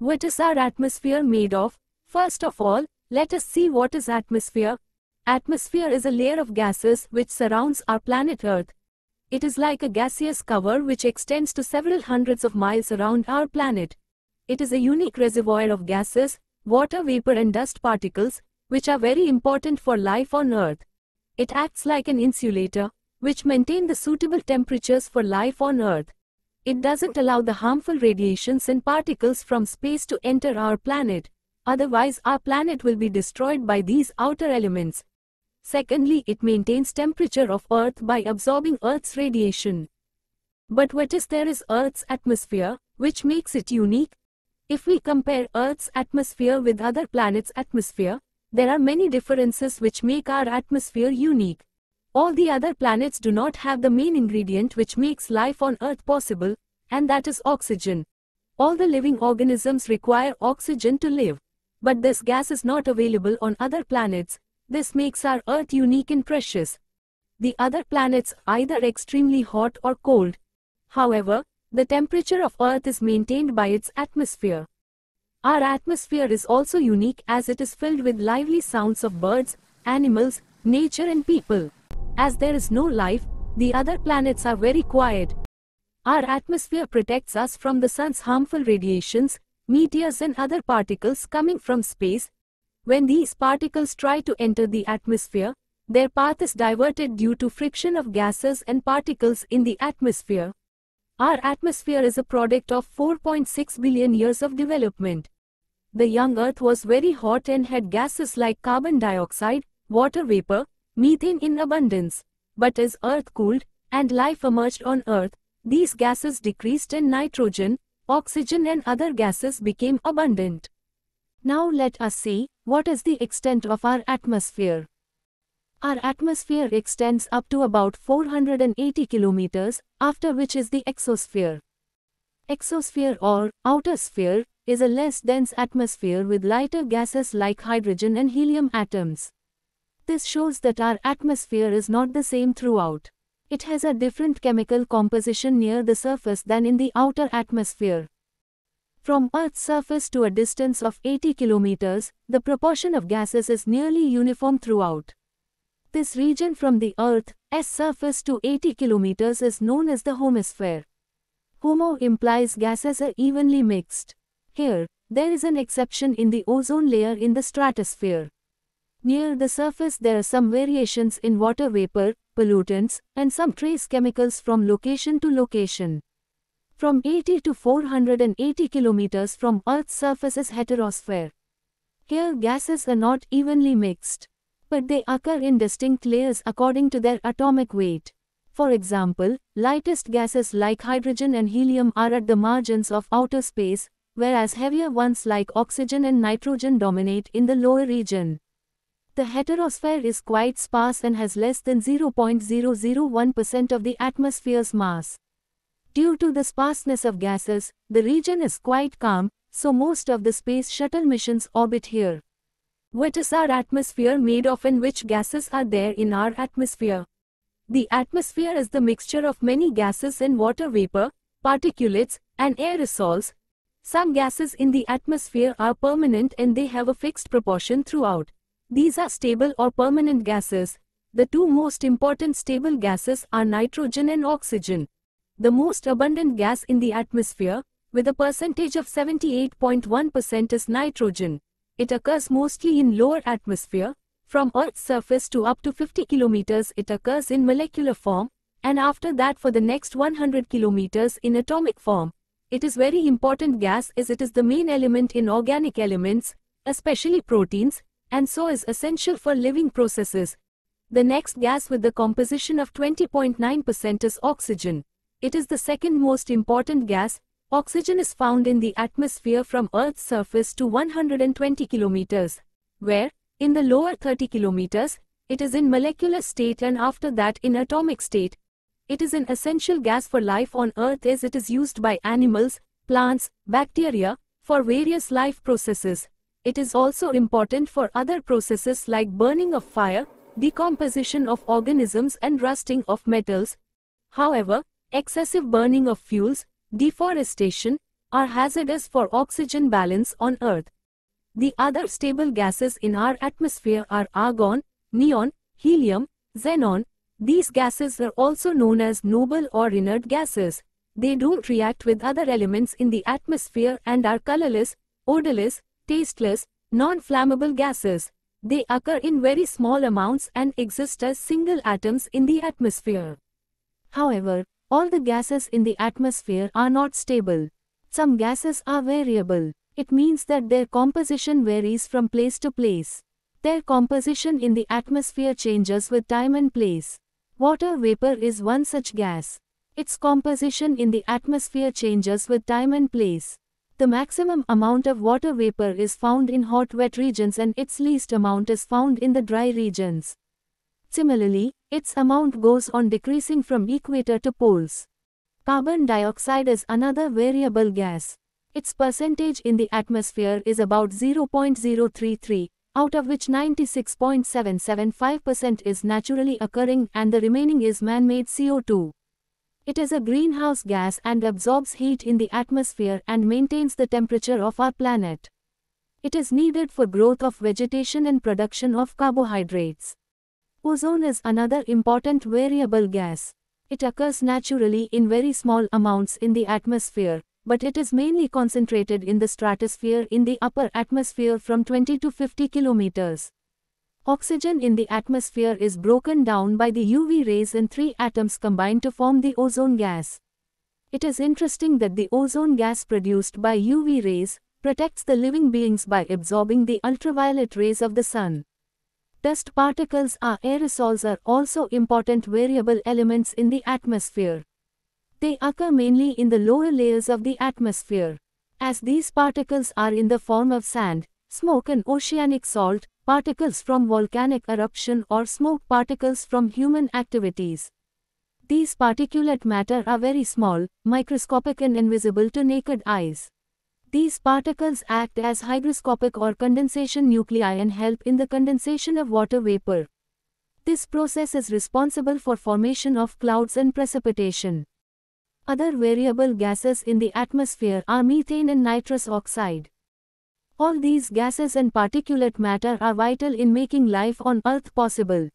What is our atmosphere made of? First of all, let us see what is atmosphere. Atmosphere is a layer of gases which surrounds our planet Earth. It is like a gaseous cover which extends to several hundreds of miles around our planet. It is a unique reservoir of gases, water vapor and dust particles, which are very important for life on Earth. It acts like an insulator, which maintain the suitable temperatures for life on Earth. It doesn't allow the harmful radiations and particles from space to enter our planet, otherwise our planet will be destroyed by these outer elements. Secondly, it maintains temperature of Earth by absorbing Earth's radiation. But what is there is Earth's atmosphere, which makes it unique? If we compare Earth's atmosphere with other planets' atmosphere, there are many differences which make our atmosphere unique. All the other planets do not have the main ingredient which makes life on Earth possible, and that is oxygen. All the living organisms require oxygen to live. But this gas is not available on other planets, this makes our Earth unique and precious. The other planets either extremely hot or cold. However, the temperature of Earth is maintained by its atmosphere. Our atmosphere is also unique as it is filled with lively sounds of birds, animals, nature and people. As there is no life, the other planets are very quiet. Our atmosphere protects us from the sun's harmful radiations, meteors and other particles coming from space, when these particles try to enter the atmosphere, their path is diverted due to friction of gases and particles in the atmosphere. Our atmosphere is a product of 4.6 billion years of development. The young Earth was very hot and had gases like carbon dioxide, water vapor, methane in abundance. But as Earth cooled, and life emerged on Earth, these gases decreased and nitrogen, oxygen and other gases became abundant. Now let us see, what is the extent of our atmosphere? Our atmosphere extends up to about 480 kilometers, after which is the exosphere. Exosphere or outer sphere is a less dense atmosphere with lighter gases like hydrogen and helium atoms. This shows that our atmosphere is not the same throughout. It has a different chemical composition near the surface than in the outer atmosphere. From Earth's surface to a distance of 80 kilometers, the proportion of gases is nearly uniform throughout. This region from the Earth's surface to 80 kilometers is known as the homosphere. Homo implies gases are evenly mixed. Here, there is an exception in the ozone layer in the stratosphere. Near the surface there are some variations in water vapor, pollutants, and some trace chemicals from location to location. From 80 to 480 kilometers from Earth's surface is heterosphere. Here gases are not evenly mixed, but they occur in distinct layers according to their atomic weight. For example, lightest gases like hydrogen and helium are at the margins of outer space, whereas heavier ones like oxygen and nitrogen dominate in the lower region. The heterosphere is quite sparse and has less than 0.001% of the atmosphere's mass. Due to the sparseness of gases, the region is quite calm, so most of the space shuttle missions orbit here. What is our atmosphere made of and which gases are there in our atmosphere? The atmosphere is the mixture of many gases and water vapor, particulates, and aerosols. Some gases in the atmosphere are permanent and they have a fixed proportion throughout. These are stable or permanent gases. The two most important stable gases are nitrogen and oxygen the most abundant gas in the atmosphere, with a percentage of 78.1% is nitrogen. It occurs mostly in lower atmosphere, from Earth's surface to up to 50 kilometers it occurs in molecular form, and after that for the next 100 kilometers in atomic form. It is very important gas as it is the main element in organic elements, especially proteins, and so is essential for living processes. The next gas with the composition of 20.9% is oxygen. It is the second most important gas. Oxygen is found in the atmosphere from Earth's surface to 120 kilometers, where, in the lower 30 kilometers, it is in molecular state and after that in atomic state. It is an essential gas for life on Earth as it is used by animals, plants, bacteria, for various life processes. It is also important for other processes like burning of fire, decomposition of organisms and rusting of metals. However, excessive burning of fuels, deforestation, are hazardous for oxygen balance on Earth. The other stable gases in our atmosphere are argon, neon, helium, xenon. These gases are also known as noble or inert gases. They don't react with other elements in the atmosphere and are colorless, odorless, tasteless, non-flammable gases. They occur in very small amounts and exist as single atoms in the atmosphere. However, all the gases in the atmosphere are not stable. Some gases are variable. It means that their composition varies from place to place. Their composition in the atmosphere changes with time and place. Water vapor is one such gas. Its composition in the atmosphere changes with time and place. The maximum amount of water vapor is found in hot wet regions and its least amount is found in the dry regions. Similarly, its amount goes on decreasing from equator to poles. Carbon dioxide is another variable gas. Its percentage in the atmosphere is about 0.033, out of which 96.775% is naturally occurring and the remaining is man-made CO2. It is a greenhouse gas and absorbs heat in the atmosphere and maintains the temperature of our planet. It is needed for growth of vegetation and production of carbohydrates. Ozone is another important variable gas. It occurs naturally in very small amounts in the atmosphere, but it is mainly concentrated in the stratosphere in the upper atmosphere from 20 to 50 kilometers. Oxygen in the atmosphere is broken down by the UV rays and three atoms combine to form the ozone gas. It is interesting that the ozone gas produced by UV rays protects the living beings by absorbing the ultraviolet rays of the sun. Dust particles or aerosols are also important variable elements in the atmosphere. They occur mainly in the lower layers of the atmosphere. As these particles are in the form of sand, smoke and oceanic salt, particles from volcanic eruption or smoke particles from human activities. These particulate matter are very small, microscopic and invisible to naked eyes. These particles act as hygroscopic or condensation nuclei and help in the condensation of water vapor. This process is responsible for formation of clouds and precipitation. Other variable gases in the atmosphere are methane and nitrous oxide. All these gases and particulate matter are vital in making life on Earth possible.